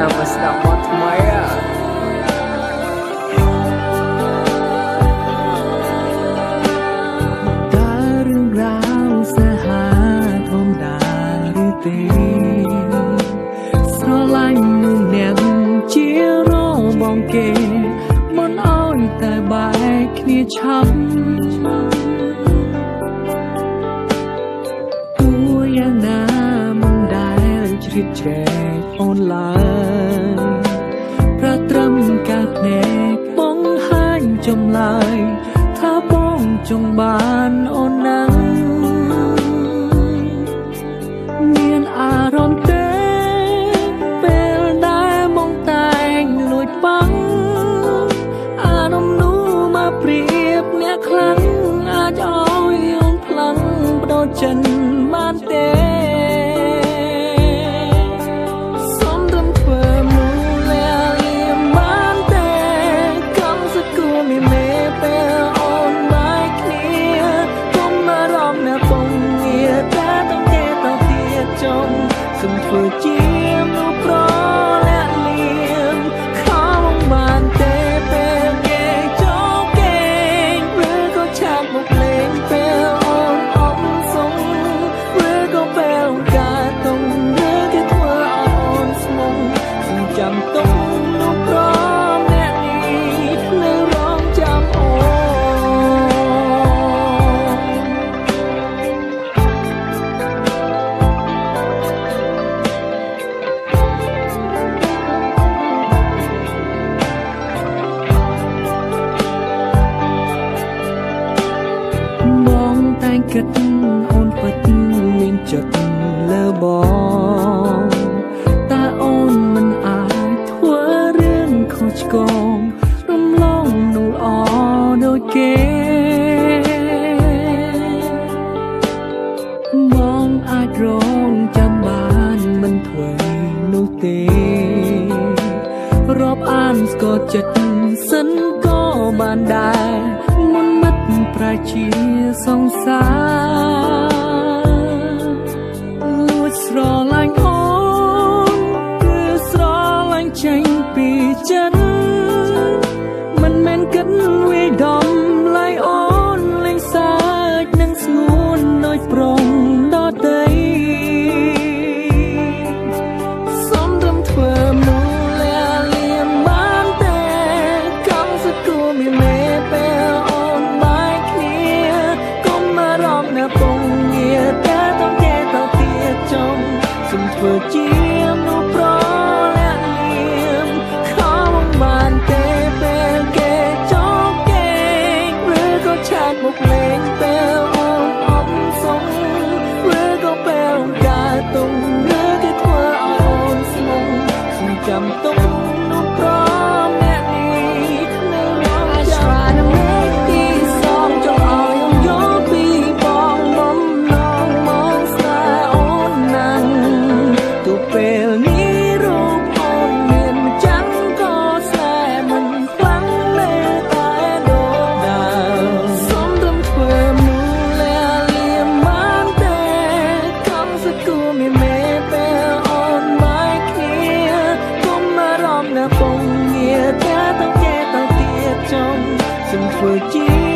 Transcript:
មកស្ដាប់បទថ្មីតើរឿងរ៉ាវសាហាធម្មតាឬទេស្រឡាញ់នឹងអ្នកជារបងគេមិនអោយតែបែកគ្នាឆាប់ ជ្រៀតជ្រែកអូនឡើយប្រត្រឹមកាភ្នែកបង្ហាញចម្លើយថាបងចង់បានអូនណាស់មានអារម្មណ៍ទេពេលដែលមកតែងលួចបាំងអារម្មណ៍នោះមកព្រៀបអ្នកខ្លាំងអាចឲ្យអូនផ្លាំងបដោចិនបា ទៀតចុង តែងគិតអូនពិតមានចិត្តលើបងតែអូនមិនអាចធ្វើរឿងខុសឆ្គងរំលងនោះល្អដូចគេបងអាចរងចាំបានមិនធ្វើនោះទេរាប់អានស្គាល់ចិត្តសិនក៏បានដែរមុនមិត្តប្រជាសង្សារ គិតវាយដំឡៃអូនលេងសាច់នឹងស្ងួនដូចប្រងដតីសំរំធ្វើមូលាលៀមបានតែកំសគូមីមេពេលអូនបាយគ្នាគុំអារម្មណ៍នៅពងងារតែតំតែតទៀតចំសំធ្វើជា ចាំទុំនោះប្រអ្នកនេះនៅរងចាំ I try to make this song ចង់ឲ្យអូនយល់ពីបងបំណងមកស្នេហ៍អូនណាស់ទោះពេលនេះរូបអូនមានម្ចាំងក៏ស្នេហ៍មិនខ្លាំងនៅតែដដែលសំរំធ្វើមូលលៀមបានទេកំសគួរមាន you